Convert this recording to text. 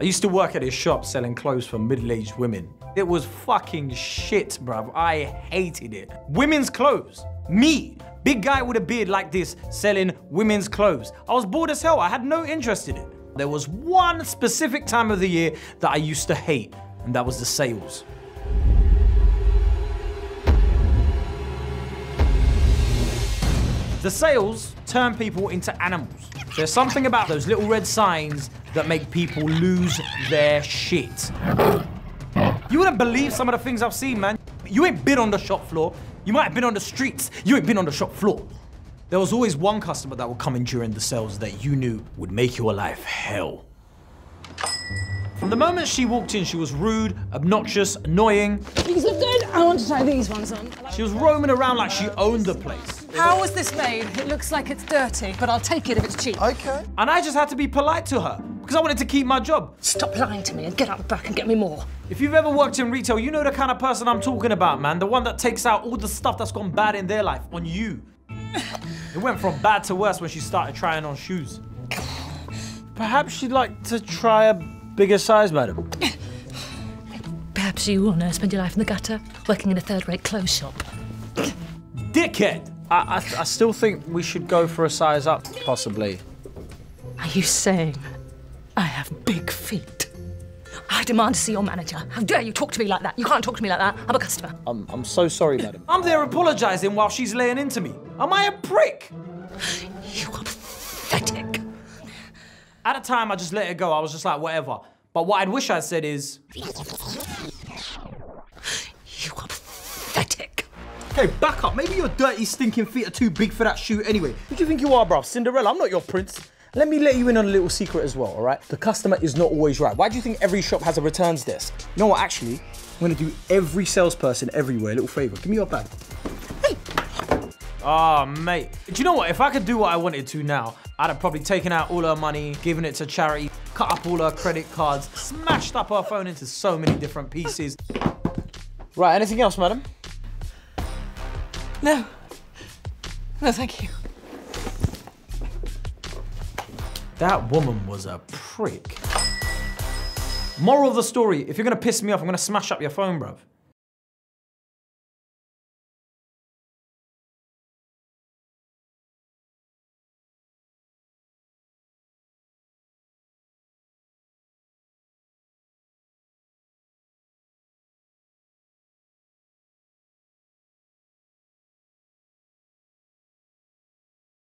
I used to work at his shop selling clothes for middle-aged women. It was fucking shit, bruv. I hated it. Women's clothes. Me, big guy with a beard like this, selling women's clothes. I was bored as hell. I had no interest in it. There was one specific time of the year that I used to hate, and that was the sales. The sales turn people into animals. There's something about those little red signs that make people lose their shit. You wouldn't believe some of the things I've seen, man. You ain't been on the shop floor. You might have been on the streets. You ain't been on the shop floor. There was always one customer that would come in during the sales that you knew would make your life hell. From the moment she walked in, she was rude, obnoxious, annoying. These look good. I want to try these ones on. She was roaming around like she owned the place. How was this made? It looks like it's dirty, but I'll take it if it's cheap. Okay. And I just had to be polite to her because I wanted to keep my job. Stop lying to me and get out the back and get me more. If you've ever worked in retail, you know the kind of person I'm talking about, man. The one that takes out all the stuff that's gone bad in their life on you. it went from bad to worse when she started trying on shoes. Perhaps you'd like to try a bigger size, madam. Perhaps you will to spend your life in the gutter, working in a third-rate clothes shop. Dickhead! I, I, I still think we should go for a size up, possibly. Are you saying I have big feet? I demand to see your manager. How dare you talk to me like that? You can't talk to me like that. I'm a customer. I'm, I'm so sorry, madam. I'm there apologizing while she's laying into me. Am I a prick? You are pathetic. At the time, I just let it go. I was just like, whatever. But what I'd wish I'd said is, You are pathetic. Okay, back up. Maybe your dirty, stinking feet are too big for that shoe anyway. Who do you think you are, bruv? Cinderella? I'm not your prince. Let me let you in on a little secret as well, all right? The customer is not always right. Why do you think every shop has a returns desk? You know what, actually, I'm gonna do every salesperson everywhere a little favor. Give me your bag. Hey! Ah, mate. Do you know what? If I could do what I wanted to now, I'd have probably taken out all her money, given it to charity, cut up all her credit cards, smashed up her phone into so many different pieces. Right, anything else, madam? No. No, thank you. That woman was a prick. Moral of the story, if you're gonna piss me off, I'm gonna smash up your phone, bruv.